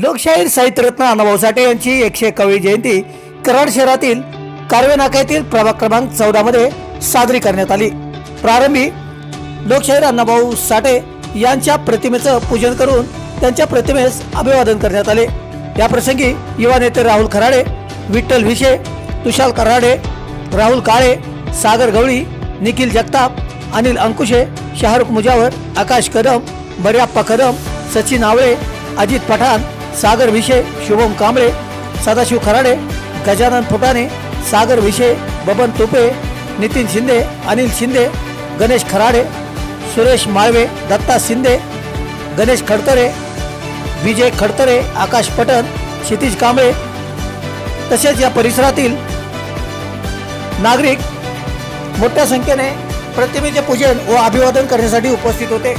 लोकशाहीर साहित्यरत्न अण्णाभाऊ साठे यांची एकशे कवी जयंती कराड शहरातील कारवे नाक्यातील प्रभाग क्रमांक चौदा मध्ये साजरी करण्यात आली. प्रारंभी लोकशाहीर अण्णाभाऊ साठे यांच्या प्रतिमेचं पूजन करून त्यांच्या प्रतिमेस अभिवादन करण्यात आले. या प्रसंगी युवा नेते राहुल खराडे विठ्ठल विशे तुषार कराडे राहुल काळे सागर गवळी निखिल जगताप अनिल अंकुशे शाहरुख मुजावर आकाश कदम बर्याप्पा कदम सचिन आवळे अजित पठाण सागर विषय शुभम कांबळे सदाशिव खराडे गजानन फुटाणे सागर विषय बबन तुपे नितीन शिंदे अनिल शिंदे गणेश खराडे सुरेश माळवे दत्ता शिंदे गणेश खडतरे विजय खडतरे आकाश पटन क्षितिज कांबळे. तसेच या परिसरातील नागरिक मोठ्या संख्येने प्रतिमेचे पूजन व अभिवादन करण्यासाठी उपस्थित होते.